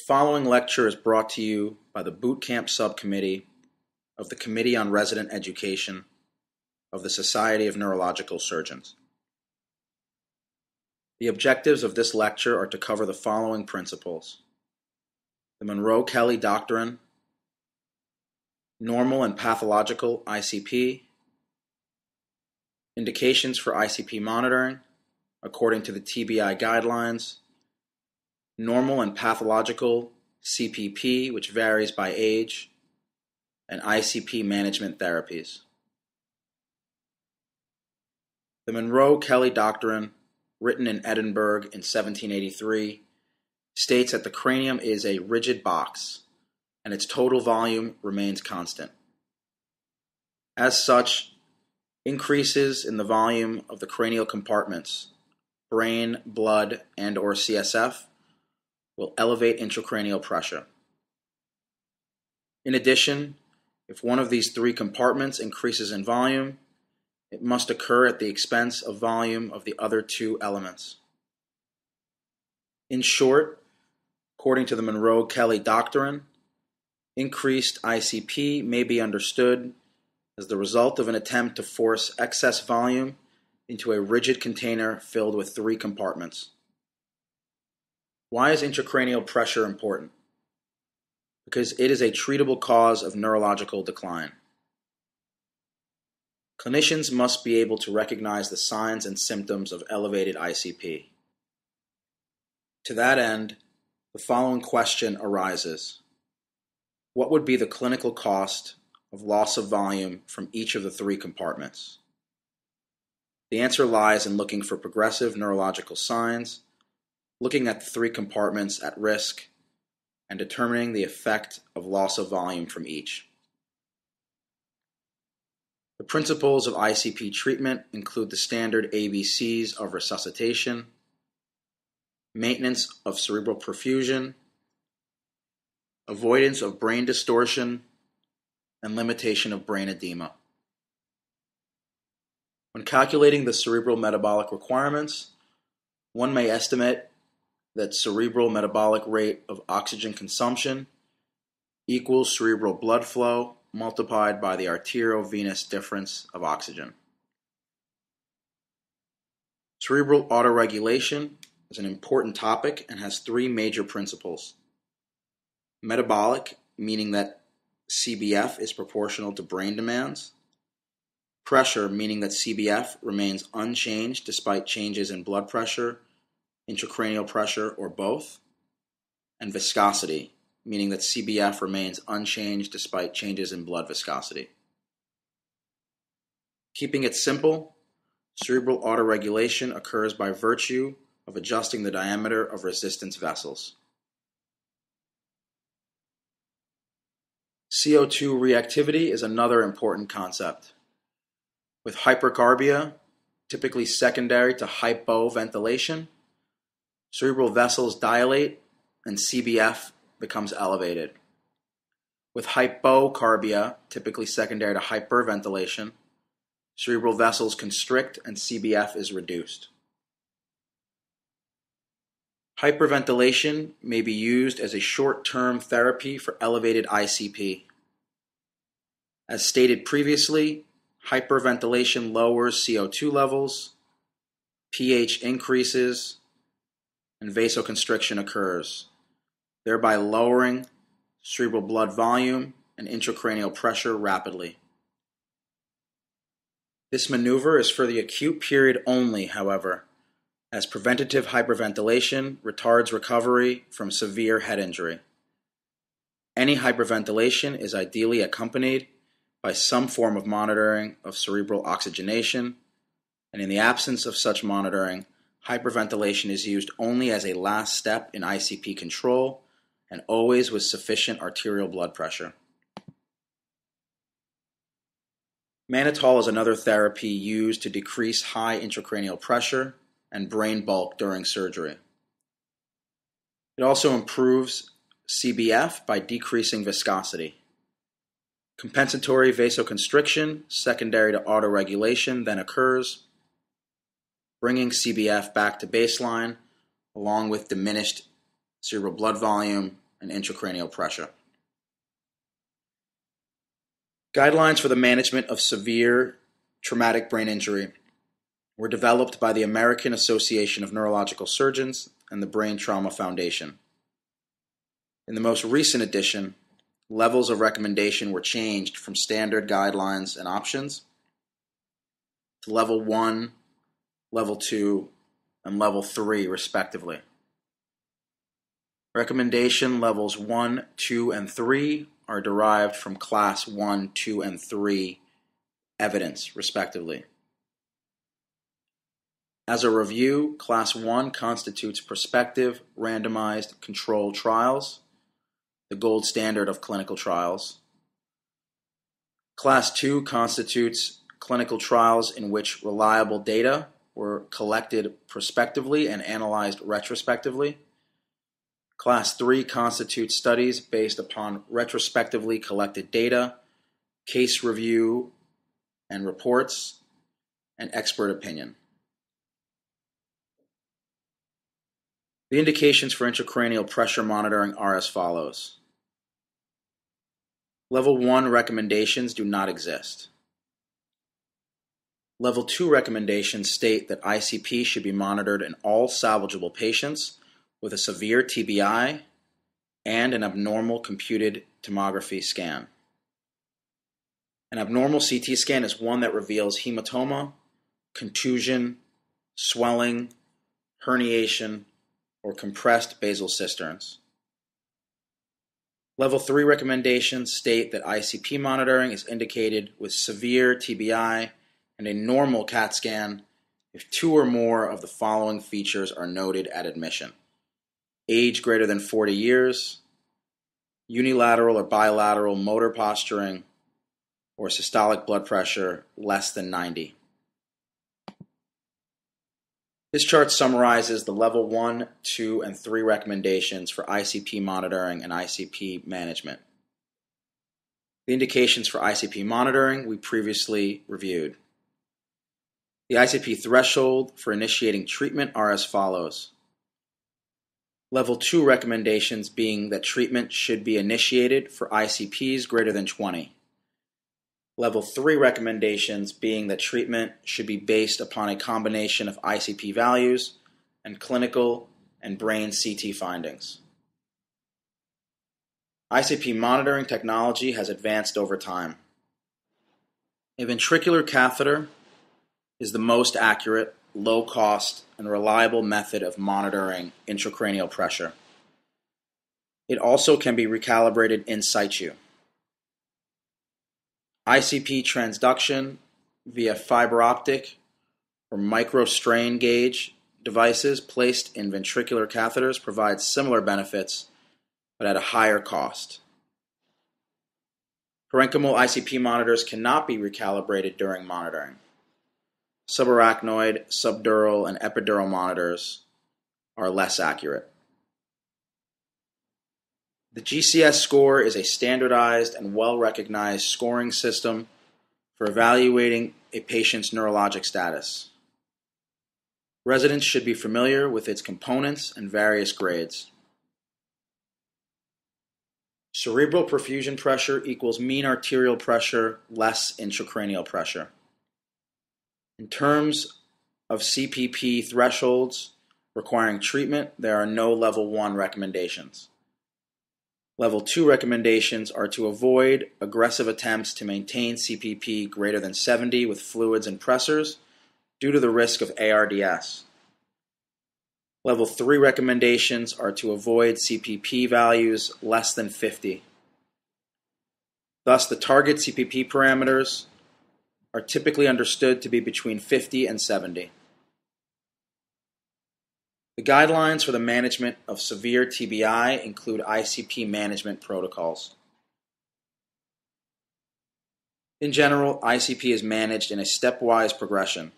The following lecture is brought to you by the Boot Camp Subcommittee of the Committee on Resident Education of the Society of Neurological Surgeons. The objectives of this lecture are to cover the following principles the Monroe Kellie Doctrine, normal and pathological ICP, indications for ICP monitoring according to the TBI guidelines, normal and pathological CPP, which varies by age, and ICP management therapies. The Monroe Kellie Doctrine, written in Edinburgh in 1783, states that the cranium is a rigid box and its total volume remains constant. As such, increases in the volume of the cranial compartments, brain, blood, and or CSF will elevate intracranial pressure. In addition, if one of these three compartments increases in volume, it must occur at the expense of volume of the other two elements. In short, according to the Monroe Kellie doctrine, increased ICP may be understood as the result of an attempt to force excess volume into a rigid container filled with three compartments. Why is intracranial pressure important? Because it is a treatable cause of neurological decline. Clinicians must be able to recognize the signs and symptoms of elevated ICP. To that end, the following question arises What would be the clinical cost of loss of volume from each of the three compartments? The answer lies in looking for progressive neurological signs, looking at the three compartments at risk, and determining the effect of loss of volume from each. The principles of ICP treatment include the standard ABCs of resuscitation, maintenance of cerebral perfusion, avoidance of brain distortion, and limitation of brain edema. When calculating the cerebral metabolic requirements, one may estimate that cerebral metabolic rate of oxygen consumption equals cerebral blood flow multiplied by the arteriovenous difference of oxygen. Cerebral autoregulation is an important topic and has three major principles. Metabolic, meaning that CBF is proportional to brain demands. Pressure, meaning that CBF remains unchanged despite changes in blood pressure, intracranial pressure, or both. And viscosity, meaning that CBF remains unchanged despite changes in blood viscosity. Keeping it simple, cerebral autoregulation occurs by virtue of adjusting the diameter of resistance vessels. CO2 reactivity is another important concept. With hypercarbia, typically secondary to hypoventilation, cerebral vessels dilate and CBF becomes elevated. With hypocarbia, typically secondary to hyperventilation, cerebral vessels constrict and CBF is reduced. Hyperventilation may be used as a short-term therapy for elevated ICP. As stated previously, hyperventilation lowers CO2 levels, pH increases, and vasoconstriction occurs, thereby lowering cerebral blood volume and intracranial pressure rapidly. This maneuver is for the acute period only, however, as preventative hyperventilation retards recovery from severe head injury. Any hyperventilation is ideally accompanied by some form of monitoring of cerebral oxygenation, and in the absence of such monitoring, hyperventilation is used only as a last step in ICP control and always with sufficient arterial blood pressure. Mannitol is another therapy used to decrease high intracranial pressure and brain bulk during surgery. It also improves CBF by decreasing viscosity. Compensatory vasoconstriction, secondary to autoregulation, then occurs, bringing CBF back to baseline along with diminished cerebral blood volume and intracranial pressure. Guidelines for the management of severe traumatic brain injury were developed by the American Association of Neurological Surgeons and the Brain Trauma Foundation. In the most recent edition, levels of recommendation were changed from standard guidelines and options to level 1, level 2, and level 3, respectively. Recommendation levels 1, 2, and 3 are derived from class 1, 2, and 3 evidence, respectively. As a review, Class 1 constitutes prospective, randomized, controlled trials, the gold standard of clinical trials. Class 2 constitutes clinical trials in which reliable data were collected prospectively and analyzed retrospectively. Class 3 constitutes studies based upon retrospectively collected data, case review and reports, and expert opinion. The indications for intracranial pressure monitoring are as follows. Level 1 recommendations do not exist. Level 2 recommendations state that ICP should be monitored in all salvageable patients with a severe TBI and an abnormal computed tomography scan. An abnormal CT scan is one that reveals hematoma, contusion, swelling, herniation, or compressed basal cisterns. Level 3 recommendations state that ICP monitoring is indicated with severe TBI and a normal CAT scan if two or more of the following features are noted at admission age greater than 40 years, unilateral or bilateral motor posturing, or systolic blood pressure less than 90. This chart summarizes the level 1, 2, and 3 recommendations for ICP monitoring and ICP management. The indications for ICP monitoring we previously reviewed. The ICP threshold for initiating treatment are as follows. Level 2 recommendations being that treatment should be initiated for ICPs greater than 20. Level 3 recommendations being that treatment should be based upon a combination of ICP values and clinical and brain CT findings. ICP monitoring technology has advanced over time. A ventricular catheter is the most accurate, low cost, and reliable method of monitoring intracranial pressure. It also can be recalibrated in situ. ICP transduction via fiber optic or microstrain gauge devices placed in ventricular catheters provides similar benefits but at a higher cost. Parenchymal ICP monitors cannot be recalibrated during monitoring subarachnoid, subdural, and epidural monitors are less accurate. The GCS score is a standardized and well recognized scoring system for evaluating a patient's neurologic status. Residents should be familiar with its components and various grades. Cerebral perfusion pressure equals mean arterial pressure less intracranial pressure. In terms of CPP thresholds requiring treatment, there are no level 1 recommendations. Level 2 recommendations are to avoid aggressive attempts to maintain CPP greater than 70 with fluids and pressors due to the risk of ARDS. Level 3 recommendations are to avoid CPP values less than 50. Thus, the target CPP parameters are typically understood to be between 50 and 70. The guidelines for the management of severe TBI include ICP management protocols. In general, ICP is managed in a stepwise progression,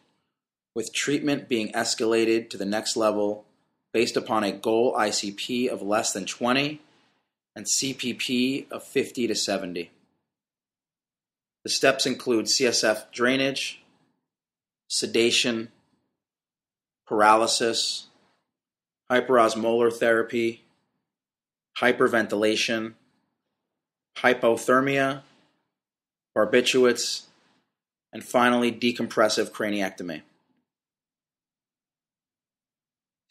with treatment being escalated to the next level based upon a goal ICP of less than 20 and CPP of 50 to 70. The steps include CSF drainage, sedation, paralysis, hyperosmolar therapy, hyperventilation, hypothermia, barbiturates, and finally decompressive craniectomy.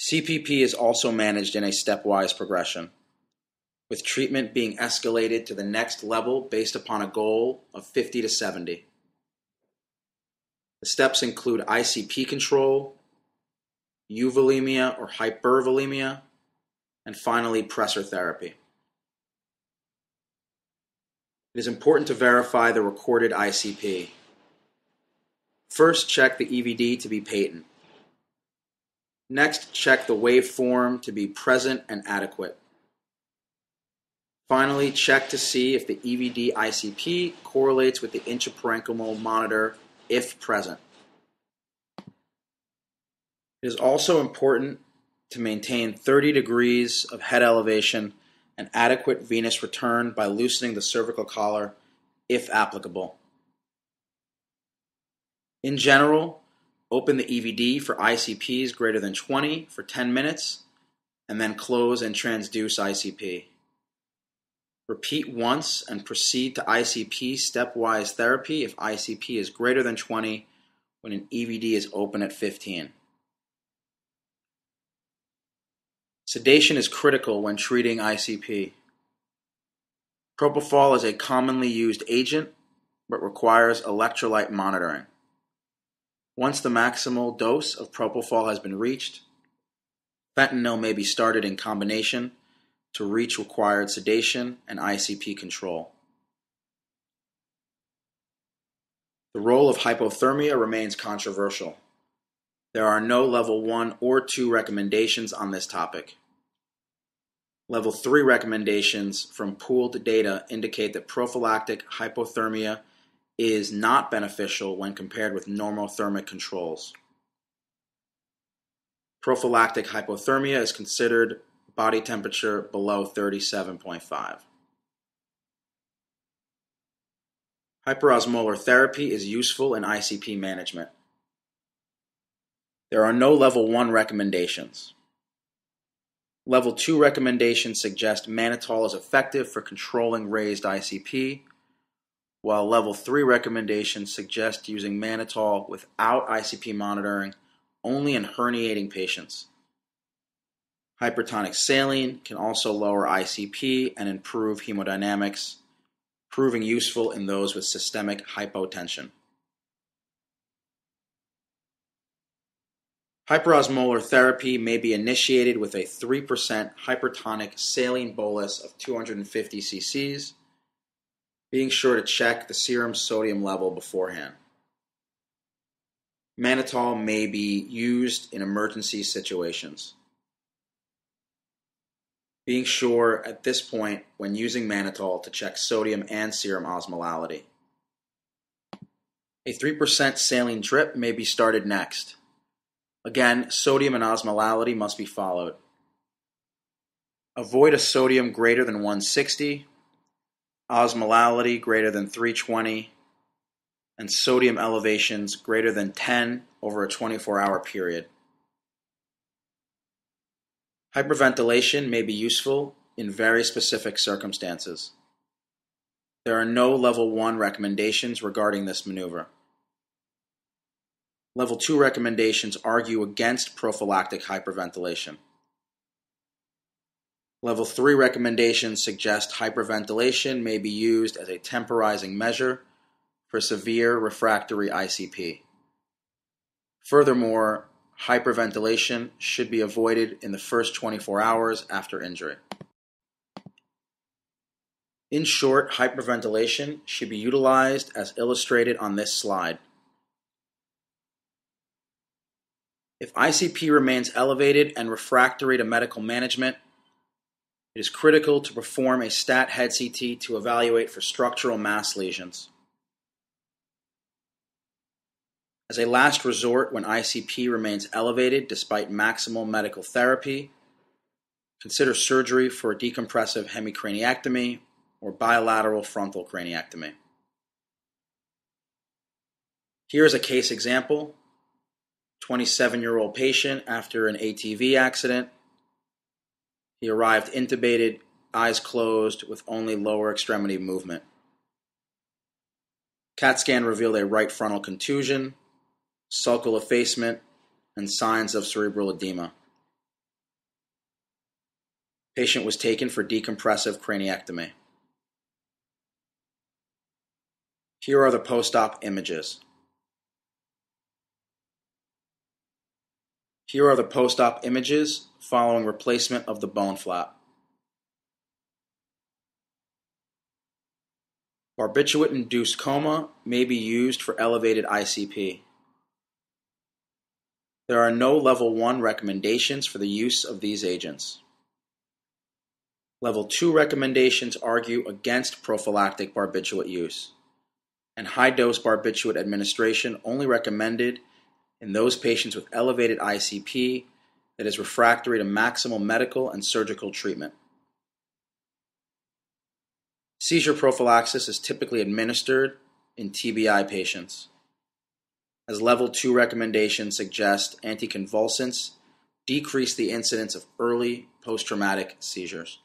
CPP is also managed in a stepwise progression, with treatment being escalated to the next level based upon a goal of 50 to 70. The steps include ICP control, euvolemia or hypervolemia, and finally pressor therapy. It is important to verify the recorded ICP. First, check the EVD to be patent. Next, check the waveform to be present and adequate. Finally, check to see if the EVD ICP correlates with the intraparenchymal monitor if present. It is also important to maintain 30 degrees of head elevation and adequate venous return by loosening the cervical collar if applicable. In general, open the EVD for ICPs greater than 20 for 10 minutes and then close and transduce ICP. Repeat once and proceed to ICP stepwise therapy if ICP is greater than 20 when an EVD is open at 15. Sedation is critical when treating ICP. Propofol is a commonly used agent but requires electrolyte monitoring. Once the maximal dose of propofol has been reached, fentanyl may be started in combination to reach required sedation and ICP control. The role of hypothermia remains controversial. There are no level 1 or 2 recommendations on this topic. Level 3 recommendations from pooled data indicate that prophylactic hypothermia is not beneficial when compared with normothermic controls. Prophylactic hypothermia is considered body temperature below 37.5. Hyperosmolar therapy is useful in ICP management. There are no level 1 recommendations. Level 2 recommendations suggest mannitol is effective for controlling raised ICP, while level 3 recommendations suggest using mannitol without ICP monitoring only in herniating patients. Hypertonic saline can also lower ICP and improve hemodynamics, proving useful in those with systemic hypotension. Hyperosmolar therapy may be initiated with a 3% hypertonic saline bolus of 250 cc's, being sure to check the serum sodium level beforehand. Mannitol may be used in emergency situations being sure at this point when using mannitol to check sodium and serum osmolality. A 3% saline drip may be started next. Again, sodium and osmolality must be followed. Avoid a sodium greater than 160, osmolality greater than 320, and sodium elevations greater than 10 over a 24 hour period. Hyperventilation may be useful in very specific circumstances. There are no Level 1 recommendations regarding this maneuver. Level 2 recommendations argue against prophylactic hyperventilation. Level 3 recommendations suggest hyperventilation may be used as a temporizing measure for severe refractory ICP. Furthermore, hyperventilation should be avoided in the first 24 hours after injury. In short, hyperventilation should be utilized as illustrated on this slide. If ICP remains elevated and refractory to medical management, it is critical to perform a stat head CT to evaluate for structural mass lesions. As a last resort, when ICP remains elevated despite maximal medical therapy, consider surgery for a decompressive hemicraniectomy or bilateral frontal craniectomy. Here is a case example 27 year old patient after an ATV accident. He arrived intubated eyes closed with only lower extremity movement. CAT scan revealed a right frontal contusion, sulcal effacement, and signs of cerebral edema. Patient was taken for decompressive craniectomy. Here are the post-op images. Here are the post-op images following replacement of the bone flap. Barbiturate-induced coma may be used for elevated ICP. There are no Level 1 recommendations for the use of these agents. Level 2 recommendations argue against prophylactic barbiturate use, and high-dose barbiturate administration only recommended in those patients with elevated ICP that is refractory to maximal medical and surgical treatment. Seizure prophylaxis is typically administered in TBI patients, as level 2 recommendations suggest anticonvulsants decrease the incidence of early post traumatic seizures.